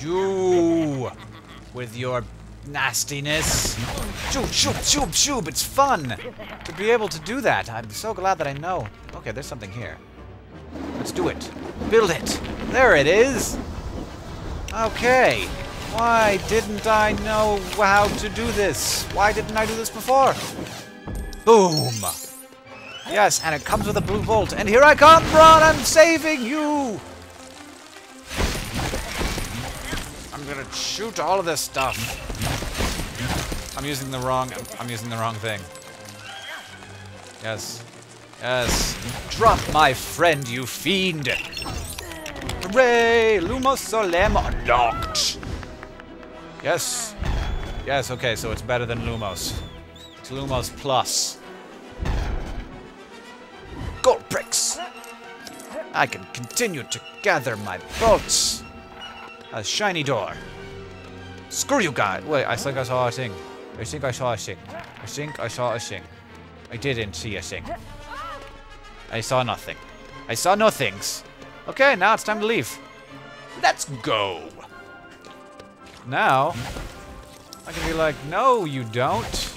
You with your nastiness. Shoop, shoop, shoop, shoop. It's fun to be able to do that. I'm so glad that I know. Okay, there's something here. Let's do it. Build it. There it is. Okay. Why didn't I know how to do this? Why didn't I do this before? Boom. Yes, and it comes with a blue bolt. And here I come, Braun! I'm saving you! Gonna shoot all of this stuff. I'm using the wrong... I'm using the wrong thing. Yes. Yes. Drop my friend, you fiend! Hooray! Lumos Solem unlocked! Yes. Yes, okay, so it's better than Lumos. It's Lumos Plus. Gold bricks! I can continue to gather my bolts. A shiny door. Screw you guys! Wait, I think I saw a thing. I think I saw a thing. I think I saw a thing. I didn't see a thing. I saw nothing. I saw no things. Okay, now it's time to leave. Let's go! Now, I can be like, no, you don't.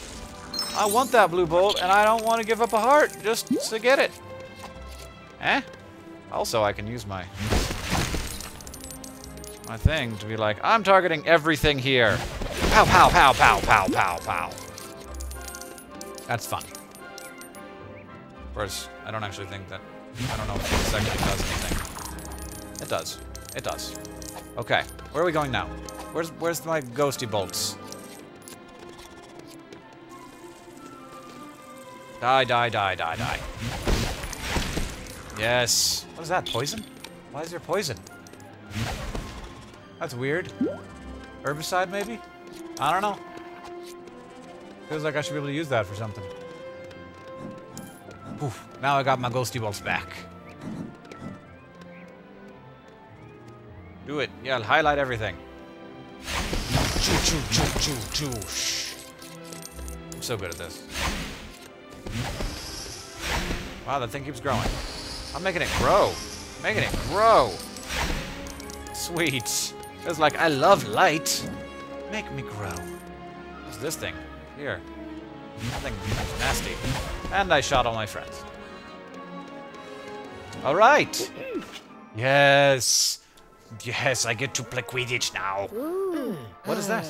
I want that blue bolt, and I don't want to give up a heart just to get it. Eh? Also, I can use my my thing to be like, I'm targeting everything here. Pow, pow, pow, pow, pow, pow, pow. That's funny. Of course, I don't actually think that... I don't know if this actually does anything. It does. It does. Okay, where are we going now? Where's where's my ghosty bolts? Die, die, die, die, die. Yes. What is that, poison? Why is there poison? That's weird. Herbicide, maybe? I don't know. Feels like I should be able to use that for something. Oof. Now I got my ghosty balls back. Do it. Yeah, I'll highlight everything. Choo, choo, choo, choo, choo. I'm so good at this. Wow, that thing keeps growing. I'm making it grow. making it grow. Sweet. It's like, I love light. Make me grow. What's this thing? Here. Nothing nasty. And I shot all my friends. Alright. Yes. Yes, I get to play Quidditch now. What is that?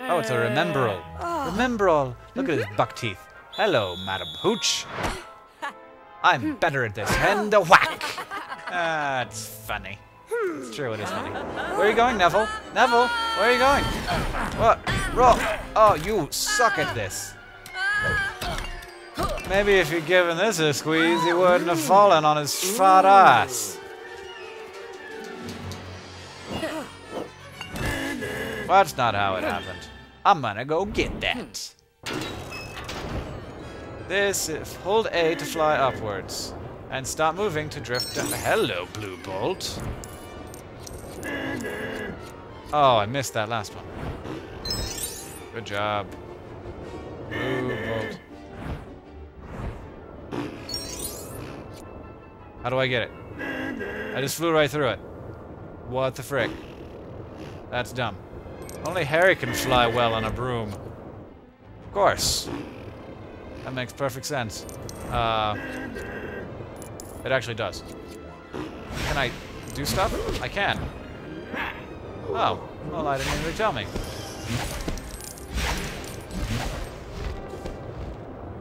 Uh, oh, it's a Remembrall. Ah. Remembrall. Look at his mm-hmm. buck teeth. Hello, Madam Hooch. I'm better at this. And a whack. That's funny. It's true, it is funny. Where are you going, Neville? Neville, where are you going? What? Roll. Oh, you suck at this. Maybe if you'd given this a squeeze, he wouldn't have fallen on his fat ass. That's not how it happened. I'm gonna go get that. This is hold A to fly upwards. And stop moving to drift down. Hello, Blue Bolt. Oh, I missed that last one. Good job. How do I get it? I just flew right through it. What the frick? That's dumb. Only Harry can fly well on a broom. Of course. That makes perfect sense. Uh, it actually does. Can I do stuff? I can. Oh, well, I didn't even tell me.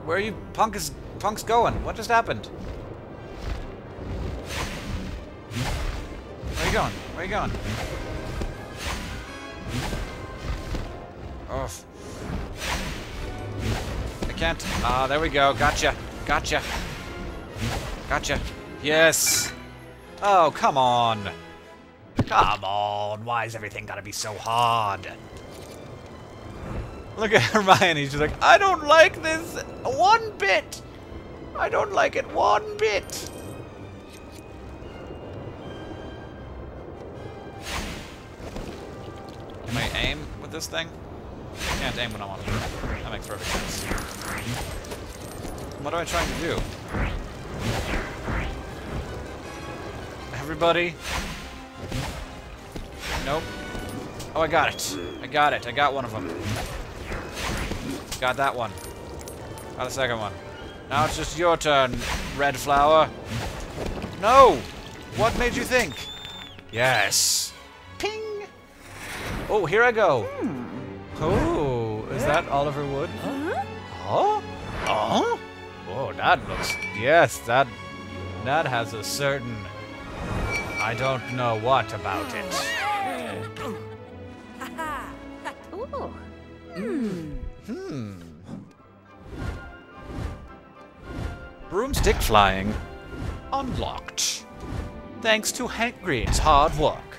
Where are you punk is punks going? What just happened? Where are you going? Where are you going? Oh. I can't. Ah, there we go. Gotcha. Gotcha. Gotcha. Yes. Oh, come on. Come on. Why is everything gotta be so hard? Look at Hermione. She's like, I don't like this one bit. I don't like it one bit. Can I aim with this thing? I can't aim when I want to. That makes perfect sense. What am I trying to do? Everybody? Nope. Oh, I got it. I got it. I got one of them. Got that one. Got the second one. Now it's just your turn, red flower. No! What made you think? Yes. Ping! Oh, here I go. Hmm. Oh, is that Oliver Wood? Uh-huh. Huh? Oh? Oh, that looks... Yes, that... That has a certain... I don't know what about it. Hmm. Broomstick flying. Unlocked. Thanks to Hank Green's hard work.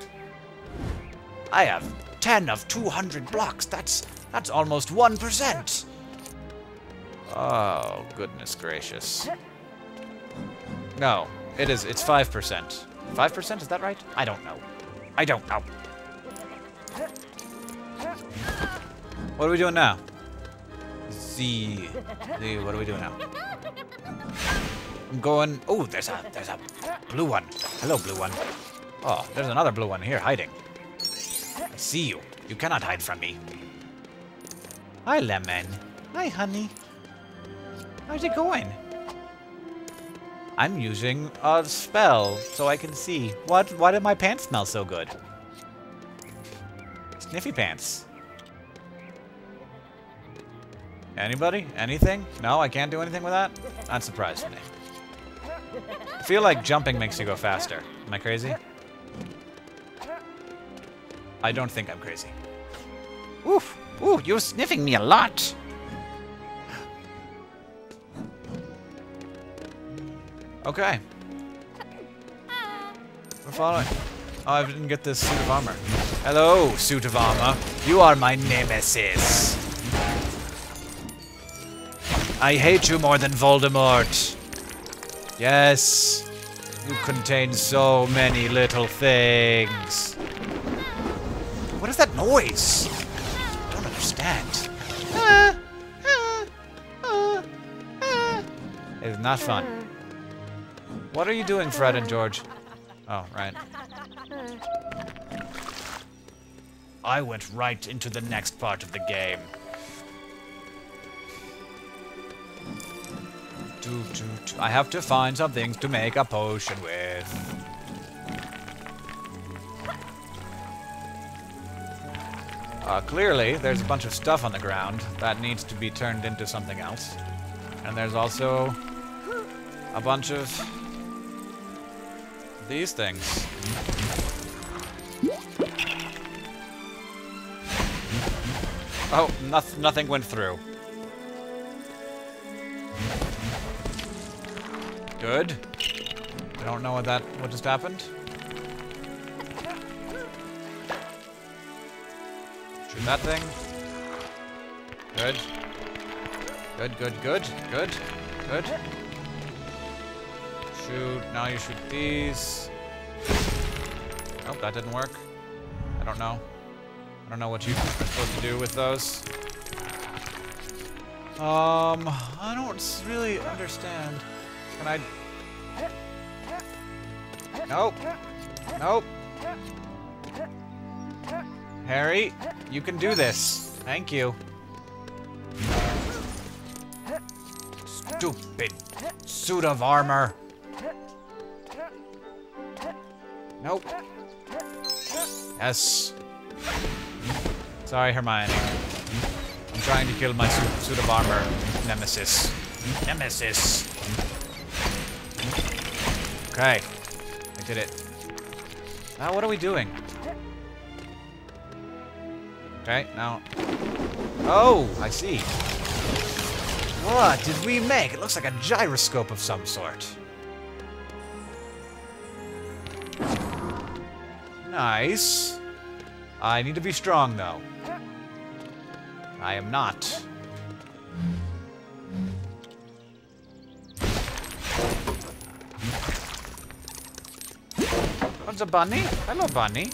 I have 10 of 200 blocks. That's that's almost 1%. Oh, goodness gracious. No, it is it's 5%. 5%, is that right? I don't know. I don't know. What are we doing now? Z. Z. What are we doing now? I'm going. Oh, there's a there's a blue one. Hello, blue one. Oh, there's another blue one here hiding. I see you. You cannot hide from me. Hi, lemon. Hi, honey. How's it going? I'm using a spell so I can see. What? Why did my pants smell so good? Sniffy pants. Anybody? Anything? No, I can't do anything with that? That surprised me. I feel like jumping makes you go faster. Am I crazy? I don't think I'm crazy. Oof! Ooh, you're sniffing me a lot! Okay. We're following. Oh, I didn't get this suit of armor. Hello, suit of armor. You are my nemesis. I hate you more than Voldemort. Yes. You contain so many little things. What is that noise? I don't understand. It's not fun. What are you doing, Fred and George? Oh, right. I went right into the next part of the game. Do, do, do. I have to find some things to make a potion with. Uh, clearly, there's a bunch of stuff on the ground that needs to be turned into something else. And there's also a bunch of these things. Oh, noth nothing went through. Good. I don't know what that what just happened. Shoot that thing. Good. Good, good, good, good, good. Shoot. Now you shoot these. Oh, that didn't work. I don't know. I don't know what you're supposed to do with those. Um, I don't really understand. Can I... Nope. Nope. Harry, you can do this. Thank you. Stupid suit of armor. Nope. Yes. Sorry, Hermione. I'm trying to kill my suit, suit of armor nemesis. Nemesis. Okay. I did it. Now, what are we doing? Okay, now... Oh, I see. What did we make? It looks like a gyroscope of some sort. Nice. I need to be strong, though. I am not. What's a bunny? Hello, bunny.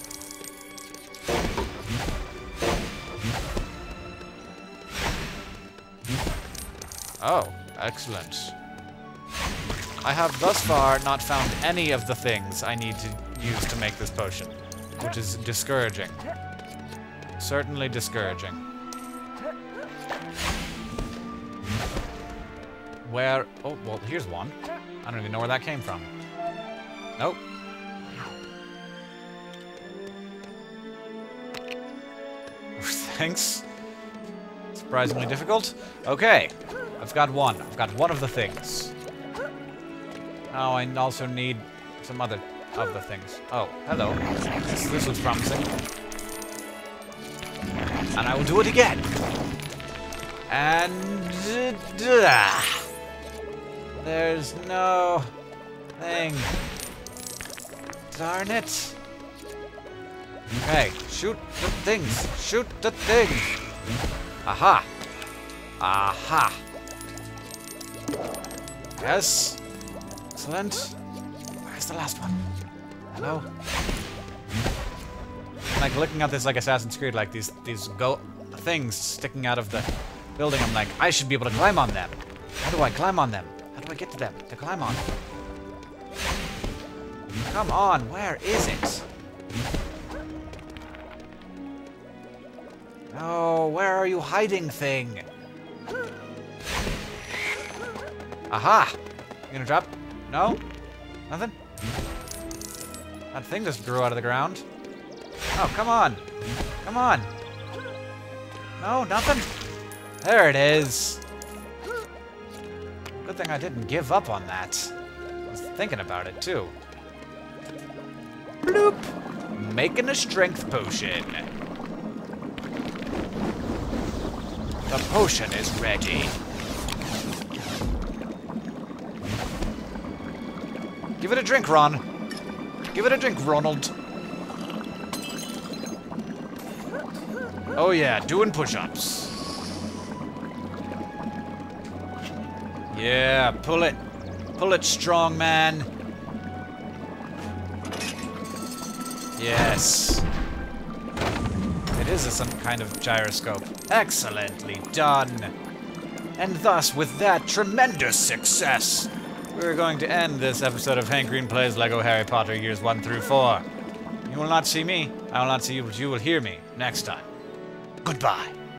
Oh, excellent. I have thus far not found any of the things I need to use to make this potion, which is discouraging. certainly discouraging. Where... Oh, well, here's one. I don't even know where that came from. Nope. Thanks. Surprisingly difficult. Okay. I've got one. I've got one of the things. Oh, I also need some other of the things. Oh, hello. This, this looks promising. And I will do it again. And... Uh, there's no thing. Darn it. Okay, shoot the things. Shoot the things. Aha. Aha. Yes. Excellent. Where's the last one? Hello? Like looking at this like Assassin's Creed, like these these go things sticking out of the building, I'm like, I should be able to climb on them. How do I climb on them? How do I get to them? To climb on? Come on, where is it? No, where are you hiding, thing? Aha! You gonna drop? No? Nothing? That thing just grew out of the ground. Oh, come on! Come on! No, nothing? There it is! Good thing I didn't give up on that. I was thinking about it, too. Bloop! Making a strength potion. The potion is ready. Give it a drink, Ron. Give it a drink, Ronald. Oh yeah, doing push-ups. Yeah, pull it. Pull it strong, man. Yes. It is some kind of gyroscope. Excellently done. And thus, with that tremendous success, we're going to end this episode of Hank Green Plays LEGO Harry Potter Years 1 through 4. You will not see me, I will not see you, but you will hear me next time. Goodbye.